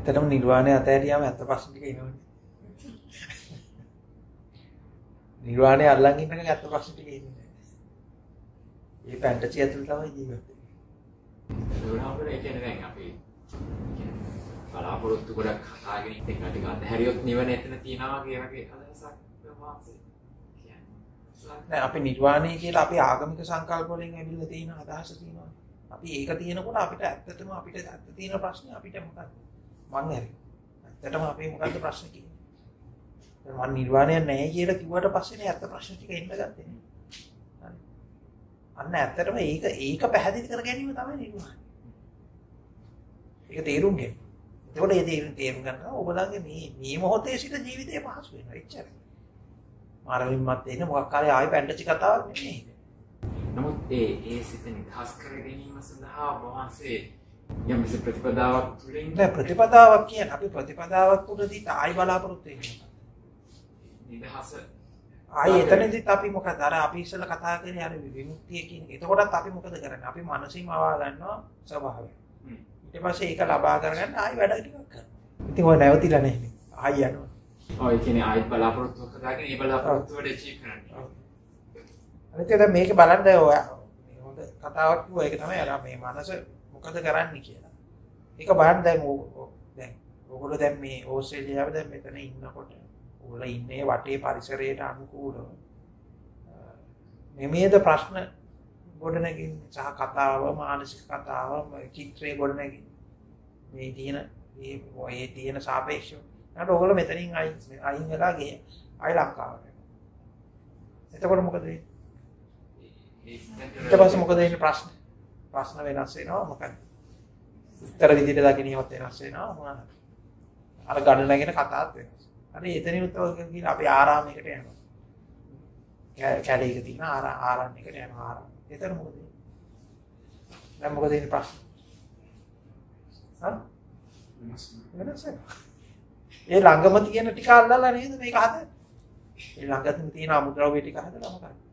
ඇත්තටම නිර්වාණය අතහැරියාම ඇත්ත ප්‍රශ්න ටික එනවනේ. නිර්වාණය අල්ලන් ඉන්නකන් ඇත්ත ප්‍රශ්න ටික නැහැ. මේ ෆැන්ටසි ඇතුළේ තමයි ජීවත් වෙන්නේ. ඒවනකොට ඒ කියන්නේ දැන් අපි බලාපොරොත්තු ගොඩක් කතාගෙන ඉතින් ටික අතහැරියොත් නිවන එතන තියෙනවා වගේ වගේ අදහසක් මාසේ කියන්නේ. නෑ අපි නිර්වාණය කියලා අපි ආගමික සංකල්ප වලින් ඇවිල්ලා තියෙන අදහස තියෙනවා. අපි ඒක තියෙනකොට අපිට ඇත්තටම අපිට ඇත්ත තියෙන ප්‍රශ්නේ අපිට මොකක්ද? මං හැරි. ඇත්තටම අපි මොකද්ද ප්‍රශ්නේ කියන්නේ? මම නිර්වාණය නැහැ කියලා කිව්වට පස්සේනේ ඇත්ත ප්‍රශ්න ටික එන්න ගත්තේ නේ. හරි. අන්න ඇත්තටම ඒක ඒක පැහැදිලි කර ගැනීම තමයි නිර්වාණය. ඒක තේරුම් ගන්න. එතකොට ඒ තේරුම් තේරුම් ගන්නවා ඔයගොල්ලන්ගේ මේ මේ මොහොතේ සිට ජීවිතේ පහසු වෙනවා. එච්චරයි. මාරවින්මත් එන්නේ මොකක් කාලේ ආයෙ පැන්ටචි කතාවක් නෙමෙයි. නමුත් ඒ ඒ සිත නිදහස් කර ගැනීම සඳහා වහන්සේ යම් කිසි ප්‍රතිපදාවක් තුළින් නෑ ප්‍රතිපදාවක් කියන්නේ අපි ප්‍රතිපදාවක් උඩදී ආයි බලාපොරොත්තු වෙනවා. නිදහස ආයි එතනදිත් අපි මොකද අර අපි ඉස්සෙල්ලා කතා කරේ අර විමුක්තිය කියන එක. එතකොටත් අපි මොකද කරන්නේ? අපි මානසිකව ආවා ගන්නවා ස්වභාවය. ඊට පස්සේ ඒක ලබා කරගන්න ආයි වැඩ ටිකක් කරනවා. ඉතින් ඔය නැවතිලා නැහැ. ආයි යනවා. ඔය කියන්නේ ආයෙත් බලාපොරොත්තු හදාගෙන ඒ බලාපොරොත්තු වල achieve කරන්න. අනිත් දැන් මේක බලන්න ඔය හොඳ කතාවක් කිව්වා ඒක තමයි අර මේ මනස මොකද කරන්නේ කියලා. ඒක බලන්න දැන් දැන් ඔයගොල්ලෝ දැන් මේ ඕස්ට්‍රේලියාවේ දැන් මෙතන ඉන්නකොට ඔයගොල්ලෝ ඉන්නේ වටේ පරිසරයට අනුකූලව. මෙමේද ප්‍රශ්න ගොඩනගින් සහ කතාව මානසික කතාව චිත්‍රයේ ගොඩනගින්. මේ තියෙන මේ ඔය තියෙන සාපේක්ෂව. ඊට ඔයගොල්ලෝ මෙතනින් අයින් අයින් වෙලා ගියේ. අය ලංකාවට. එතකොට මොකද වෙන්නේ? ඊට පස්සේ මොකද වෙන්නේ ප්‍රශ්න? ප්‍රශ්න වෙනස් වෙනවා. මොකද උත්තර විදිහට දකින්නවත් වෙනස් වෙනවා. මොනවාද අර ගඩ නැගෙන කතාවත් වෙනස්. හරි එතනින් උත්තර කියන අපි ආරාමයකට යනවා. කැලේක තියෙන ආරාමයකට යනවා ආරාම එතන මොකද දැන් මොකද වෙන්නේ ප්‍රශ්න? හා? වෙනස් වෙනවා. ඒ ළඟම තියෙන ටික අල්ලලා නේද මේක හදන්නේ? ඒ ළඟම තියෙන අමුද්‍රව්‍ය ටික හදලා මොකක්ද?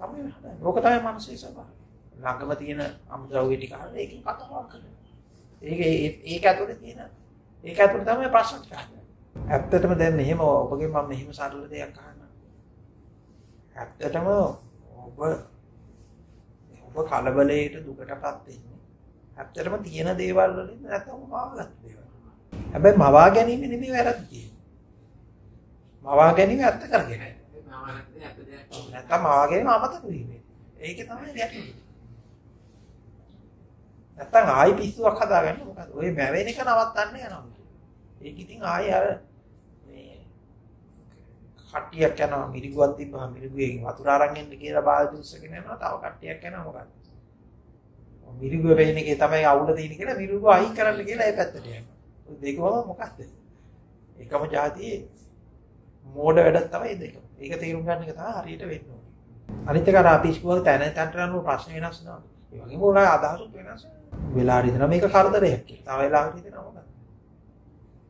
තමයි හදන්නේ. ඕක තමයි මනසේ ස්වභාවය. ළඟම තියෙන අමුද්‍රව්‍ය ටික අරගෙන ඒකෙන් කතාවක් කරනවා. ඒක ඒක ඇතුලේ තියෙන ඒක ඇතුලේ තමයි ප්‍රශ්න ටික අහන්නේ. ඇත්තටම දැන් මෙහෙම ඔබගෙන් මම මෙහෙම සරල දෙයක් අහන්න. ඇත්තටම ඔබ ඔබ කලබලයට දුකටපත් වෙන්නේ. ඇත්තටම තියෙන දේවල් වලින් නැත්නම් මවාගත් දේවල්. හැබැයි මවා ගැනීම නෙමෙයි වැරද්ද තියෙන්නේ. මවා ගැනීම ඇත්ත කරගෙන. නැත්තම් ආගෙන අමතක වීම. ඒක තමයි ගැටලුව. නැත්තම් ආයි පිස්සුවක් හදාගන්න මොකද? ඔය මැවෙන එක නවත්තන්න යනවා. ඒක ඉතින් ආයි අර මේ කට්ටියක් යනවා මිරිගුවක් තිබ්බම මිරිගුවේකින් වතුර අරන් එන්න කියලා බාල්දි උස්සගෙන යනවා. තව කට්ටියක් යනවා මොකද? මිරිගුව වෙන එකේ තමයි අවුල තියෙන්නේ කියලා මිරිගුව අයින් කරන්න කියලා ඒ පැත්තට යනවා. ඔය දෙකම මොකක්ද? එකම જાතියේ මෝඩ වැඩක් තමයි දෙකම. ඒක තේරුම් ගන්න එක තමයි හරියට වෙන්න ඕනේ. අනිත් එක අර අපි ඉස්කුවක් තැන තැනට යන ප්‍රශ්න වෙනස් වෙනවා. ඒ වගේම උනා අදහසුත් වෙනස් වෙනවා. වෙලාවට හිතනවා මේක කරදරයක් කියලා. තව වෙලාවකට හිතනවා මොකක්ද?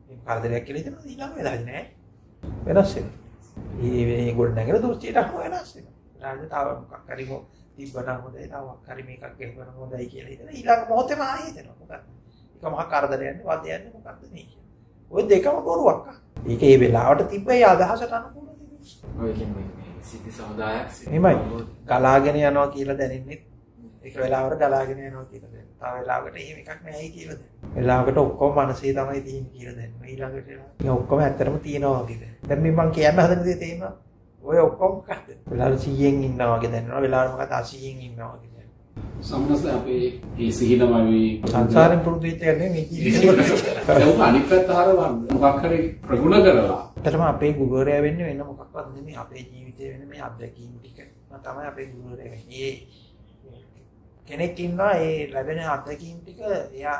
මේක කරදරයක් කියලා හිතනවා ඊළඟ වෙලාවේ නෑ. වෙනස් වෙනවා. මේ මේ ගොඩ නැගලා දෘෂ්ටියට අහුව වෙනස් වෙනවා. ඊළඟට තව මොකක් හරි මො තිබ්බනම් හොඳයි. තව මොකක් හරි මේකක් ගෙවන්න හොඳයි කියලා හිතන ඊළඟ මොහොතේම ආයෙ හිතනවා මොකක්ද? ඒක මහා කරදරයක්නේ වදයන්නේ මොකක්ද මේ කියලා. ওই දෙකම බොරුවක්. ඒක ඒ වෙලාවට තිබ්බ ඒ අදහසට අනුකූලව තිබුණා. ඔය කියන්නේ සිද්ධි සමුදායක් එහෙමයි. ගලාගෙන යනවා කියලා දැනෙන්නේ ඒක වෙලාවකට ගලාගෙන යනවා කියලා දැනෙන. තව වෙලාවකට එහෙම එකක් නැහැ කියලා දැනෙන. වෙලාවකට ඔක්කොම මනසේ තමයි තියෙන්නේ කියලා දැනෙන. ඊළඟට මේ ඔක්කොම ඇත්තටම තියෙනවා වගේ දැනෙන. දැන් මේ මම කියන්න හදන දේ තේරෙනවා. ඔය ඔක්කොම මොකක්ද? වෙලාවට 100න් ඉන්නවා වගේ දැනෙනවා. වෙලාවට මොකද 80න් ඉන්නවා වගේ දැනෙනවා. සමනස අපේ ඒ සිහිනමයි සංසාරෙන් පුරුදු වෙච්ච එකක් නෙමෙයි ජීවිතේ. ඒක අනිත් පැත්ත හරවන්න මොකක් හරි ප්‍රගුණ කරලා. ඇත්තටම අපේ ගුරුවරයා වෙන්නේ වෙන මොකක්වත් නෙමෙයි. අපේ ජීවිතේ වෙන මේ අත්දැකීම් ටික. තමයි අපේ ගුරුවරයා වෙන්නේ. කෙනෙක් ඉන්නවා ඒ ලැබෙන අත්දැකීම් ටික එයා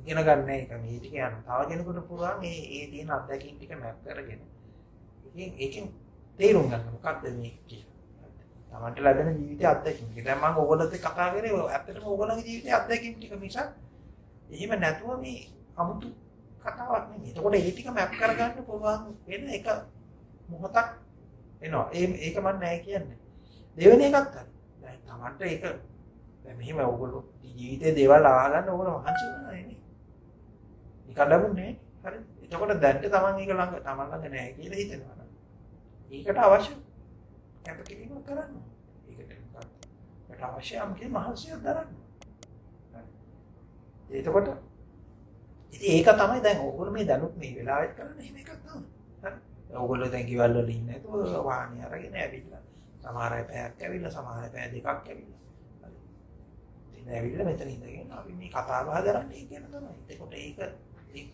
ඉගෙන ගන්න එක මේ ටික යන. තව කෙනෙකුට පුළුවන් ඒ ඒ තියෙන අත්දැකීම් ටික මැප් කරගෙන ඉතින් ඒකෙන් තේරුම් ගන්න මොකක්ද මේ කියලා. තමන්ට ලැබෙන ජීවිතය අත්දැකීම්. දැන් මම ඕගොල්ලොත් කතා කරේ ඇත්තටම ඕගොල්ලන්ගේ ජීවිතයේ අත්දැකීම් ටික මිසක් එහෙම නැතුව මේ 아무තු කතාවක් නෙමෙයි. එතකොට ඒ ටික මැප් කරගන්න පුළුවන් වෙන එක මොහොතක් එනවා. ඒ ඒක මම නෑ කියන්නේ. දෙවෙනි එකත් හරි. දැන් තමන්ට ඒක දැන් මෙහෙම ඕගොල්ලෝ ජීවිතේ දේවල් අහගන්න ඕගොල්ලෝ මහන්සි වෙනවා නේ. නිකන් ලැබුණේ හරි එතකොට දැන්ට තමන් ඒක ළඟ තමන් ළඟ නැහැ කියලා හිතෙනවා නම් ඒකට අවශ්‍ය කැපකිරීමක් කරන්න. ඒකට ඒකට අවශ්‍ය යම්කි මහන්සියක් දරන්න. හරි. එතකොට ඉතින් ඒක තමයි දැන් ඕගොල්ලෝ මේ දැනුත් මේ වෙලාවෙත් කරන්නේ එහෙම එකක් තමයි හරි. ඕගොල්ලෝ දැන් කිවල් වල ඉන්නේ නැතුව වාහනේ අරගෙන ඇවිල්ලා. සමහර අය පැයක් ඇවිල්ලා සමහර අය පැය දෙකක් ඇවිල්ලා. හරි. ඉතින් ඇවිල්ලා මෙතන ඉඳගෙන අපි මේ කතා බහ කරන්නේ කියන තමයි. එතකොට ඒක ඒ-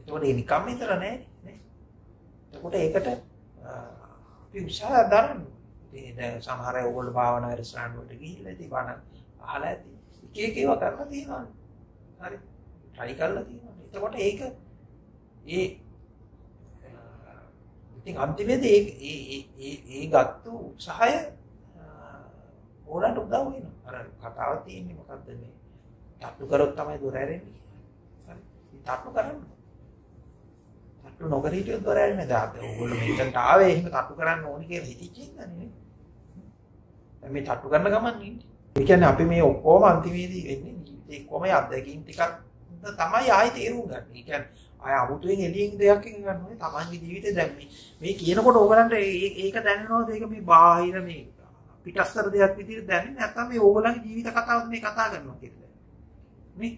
එතකොට ඒ නිකම්ම ඉතර නෑ නේ. එතකොට ඒකට අ, අපි උත්සාහ දරන්න. ඉතින් දැන් සමහර අය ඕගොල්ලෝ භාවනා රෙස්ටෝරන්ට් වලට ගිහිල්ලා ඉතින් බණ අහලා ඇති. එක එක ඒවා කරලා තියෙනවා හරි. try කරලා තියෙනවා එතකොට ඒක ඒ අ, ඉතින් අන්තිමේදී ඒ ඒ ඒ- ඒ ඒ ගත්තු උත්සාහය අ, ඕනට උදව් වෙනවා. අර කතාව තියෙන්නේ මොකද්ද මේ? තට්ටු කරොත් තමයි දොර ඇරෙන්නේ. හරි. ඉතින් තට්ටු කරන්න තට්ටු නොකර හිටියොත් දොර ඇරෙන්නේ නැහැ දැන් ඕගොල්ලෝ මෙතනට ආවේ එහෙම තට්ටු කරන්න ඕනි කියලා හිතිච්ච ඉඳන්නේ නේ දැන් මේ තට්ටු කරන ගමන් ඉන්නේ ඒ කියන්නේ අපි මේ ඔක්කොම අන්තිමේදී වෙන්නේ ජීවිතේ ඔක්කොම අත්දැකීම් ටිකක් තමයි ආයි තේරුම් ගන්න. ඒ කියන්නේ ආය අමුතුවෙන් එළියෙන් දෙයක් එක ගන්න ඕනේ. තමන්ගේ ජීවිතේ දැන් මේ මේ කියනකොට ඕගලන්ට ඒ- ඒක දැනෙනවද? ඒක මේ බාහිර මේ පිටස්තර දෙයක් විදිහට දැනෙන්නේ නැත්නම් මේ ඕගලන්ගේ ජීවිත කතාවත් මේ කතා කරනවා කියලා. නේ?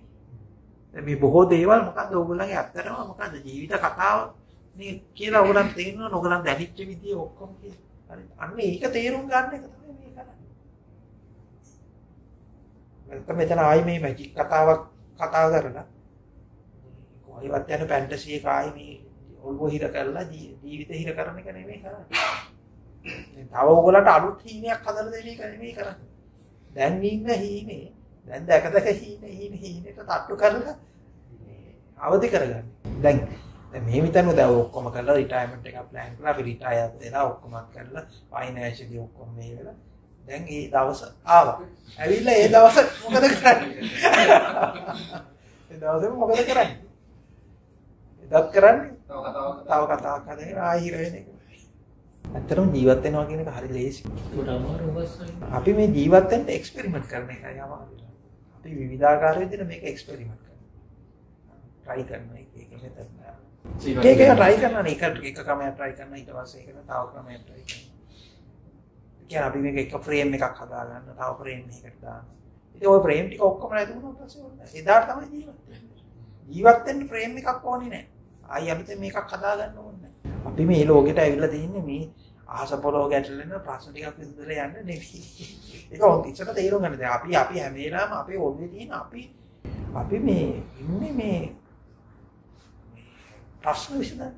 දැන් මේ බොහෝ දේවල් මොකද්ද ඕගලන්ගේ ඇත්තටම මොකද්ද ජීවිත කතාව මේ කියලා ඕගලන් තේරෙනවා ඕගලන් දැනිච්ච විදිය ඔක්කොම කියලා. හරි. අන්න ඒක තේරුම් ගන්න එක තමයි මේ කරන්නේ. නැත්නම් මෙතන ආයි මේ මැජික් කතාවක් කතා කරලා කොහේවත් යන ෆැන්ටසි එක ආයි මේ ඔල්ගෝ හිර කරලා ජී- ජීවිත හිර කරන එක නෙමෙයි කරන්නේ. දැන් තව ඕගලන්ට අලුත් හීනයක් හදලා දෙන එක නෙමෙයි කරන්නේ. දැන් ඉන්න හීනේ දැන් දැක දැක හීනේ හීනේ හීනේට තට්ටු කරලා අවදි කරගන්න. දැන් දැන් මේ විතරම දැන් ඔක්කොම කරලා රිටයර්මන්ට් එකක් ප්ලෑන් කරලා අපි රිටයර් වෙලා ඔක්කොමත් කරලා ෆයිනෑන්ෂියලි ඔක්කොම මේ වෙලා දැන් ඒ දවස ආවා. ඇවිල්ලා ඒ දවස මොකද කරන්නේ? ඒ දවසේ මොකද කරන්නේ? එදත් කරන්නේ තව කතාවක් තව කතාවක් හදගෙන ආයෙ හිර වෙන එක. ඇත්තටම ජීවත් වෙනවා කියන එක හරි ලේසි. අපි මේ ජීවත් වෙන්න එක්ස්පෙරිමන්ට් කරන එකයි අමාරු. අපි විවිධාකාර විදිහට මේක එක්ස්පෙරිමන්ට් කරනවා. try කරනවා එක මෙතන. ඒක try කරනවා. එක එක ක්‍රමයක් try කරනවා ඊට පස්සේ ඒකට තව ක්‍රමයක් try කරනවා. කියන්නේ අපි මේක එක ෆ්‍රේම් එකක් හදා ගන්න, තව ෆ්‍රේම් එකකට දාන්න. ඉතින් ওই ෆ්‍රේම් ටික ඔක්කොම නැති වුණොත් පස්සේ. එදාට තමයි ජීවත් වෙන්නේ. ජීවත් වෙන්න ෆ්‍රේම් එකක් ඕනේ නැහැ. ආයි අපිට මේකක් හදා ගන්න ඕනේ නැහැ. අපි මේ ලෝකෙට ඇවිල්ලා තින්නේ මේ අහස පොළොව ගැටලෙන ප්‍රශ්න ටිකක් විසඳලා යන්න නෙවෙයි. ඒක හොඳ ඉස්සර තේරුම් ගන්න. දැන් අපි අපි හැම වෙලාවෙම අපේ ඔළුවේ තියෙන අපි අපි මේ ඉන්නේ මේ ප්‍රශ්න විසඳන්න.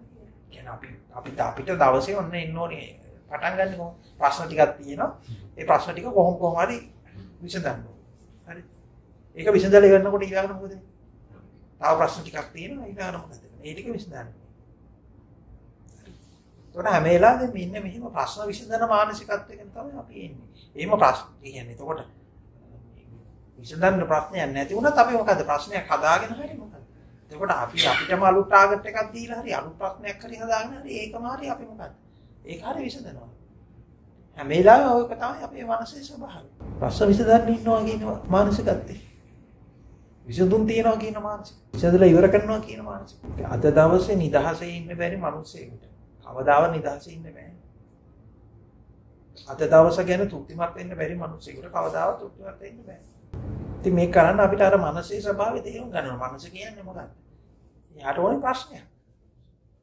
කියන්නේ අපි අපිට අපිට දවසේ ඔන්න එන්න ඕනේ පටන් ගන්න කොහොම ප්‍රශ්න ටිකක් තියෙනවා. ඒ ප්‍රශ්න ටික කොහොම කොහොම හරි විසඳන්න ඕනේ. හරි. ඒක විසඳලා ඉවරනකොට ඊළඟට මොකද? තව ප්‍රශ්න ටිකක් තියෙනවා ඊළඟට මොකද? ඒ ටික විසඳන්න. ඒතකොට හැම වෙලාවෙම ඉන්නේ මෙහිම ප්‍රශ්න විසඳන මානසිකත්වයකින් තමයි අපි එන්නේ. එහෙම ප්‍රශ්න කියන්නේ එතකොට විසඳන්න ප්‍රශ්නයක් නැති වුණත් අපි මොකද ප්‍රශ්නයක් හදාගෙන හරි මොකද? එතකොට අපි අපිටම අලුත් ටාගට් එකක් දීලා හරි අලුත් ප්‍රශ්නයක් හරි හදාගෙන හරි ඒකම හරි අපි මොකද? ඒක හරි විසඳනවා. හැම වෙලාවෙම ඔයක තමයි අපේ මනසේ ස්වභාවය. ප්‍රශ්න විසඳන්න ඉන්නවා කියන මානසිකත්වය. විසඳුම් තියනවා කියන මානසික. විසඳලා ඉවර කරනවා කියන මානසික. අද දවසේ නිදහසේ ඉන්න බැරි මිනිස්සෙකුට කවදාවත් නිදහසේ ඉන්න බෑ. අද දවස ගැන තෘප්තිමත් වෙන්න බැරි මිනිස්සෙකුට කවදාවත් තෘප්තිමත් වෙන්න බෑ. ඉතින් මේක කරන්න අපිට අර මනසේ ස්වභාවය තේරුම් ගන්න ඕන. මනස කියන්නේ මොකක්ද? යාට ඕනේ ප්‍රශ්නයක්.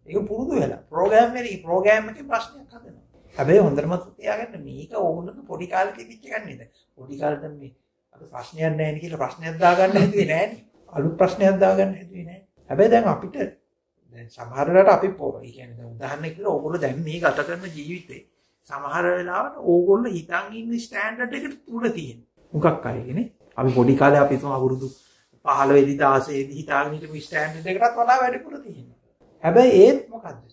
ඒක පුරුදු වෙලා ප්‍රෝග්‍රෑම් එකේ ප්‍රෝග්‍රෑම් එකේ ප්‍රශ්නයක් හදනවා. හැබැයි හොඳටම මතක තියාගන්න මේක ඕගොල්ලෝ පොඩි කාලේ තිබිච්ච එකක් නේද? පොඩි කාලේ දැන් මේ අර ප්‍රශ්නයක් නැහැ නේ කියලා ප්‍රශ්නයක් දාගන්න හැදුවේ නෑනේ. අලුත් ප්‍රශ්නයක් දාගන්න හැදුවේ නෑ. හැබැයි දැන් අපිට දැන් සමහර වෙලාවට අපි පො ඒ කියන්නේ දැන් උදාහරණයක් කියලා ඕගොල්ලෝ දැන් මේ ගත කරන ජීවිතේ සමහර වෙලාවට ඕගොල්ලෝ හිතන් ඉන්න ස්ටෑන්ඩඩ් එකට උඩ තියෙන. මුගක් අයගෙන අපි පොඩි කාලේ අපි තුම අවුරුදු 15 වෙනි 16 වෙනි හිතාගෙන හිටපු ස්ටෑන්ඩඩ් එකටත් වඩා වැඩිපුර තියෙනවා. හැබැයි ඒත් මොකද්ද?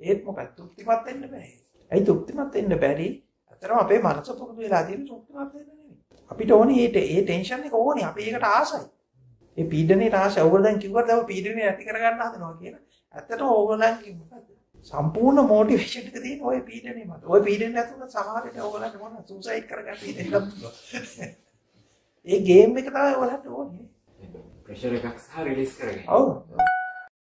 ඒත් මොකක්ද? තෘප්තිමත් වෙන්න බෑ. ඇයි තෘප්තිමත් වෙන්න බැරි? අතරම අපේ මනස පුරුදු වෙලා තියෙන තෘප්තිමත් වෙන්න නෙමෙයි. අපිට ඕනේ ඒ ඒ ටෙන්ෂන් එක ඕනේ. අපි ඒකට ආසයි. ඒ පීඩනයට ආසයි. ඕගොල්ලෝ දැන් කිව්වට දැන් පීඩනය නැති කරගන්න හදනවා කියලා. ඇත්තටම ඕගොල්ලන්ගේ මොකද සම්පූර්ණ මොටිවේෂන් එක තියෙන ඔය පීඩනේ මත. ඔය පීඩනේ නැතුව සමහර විට ඕගොල්ලන්ට මොන සුසයිඩ් කරගන්න ඉඩ ඒ ගේම් එක තමයි ඔයාලට ඕනේ. ප්‍රෙෂර් එකක් සහ රිලීස් කරගන්න. ඔව්.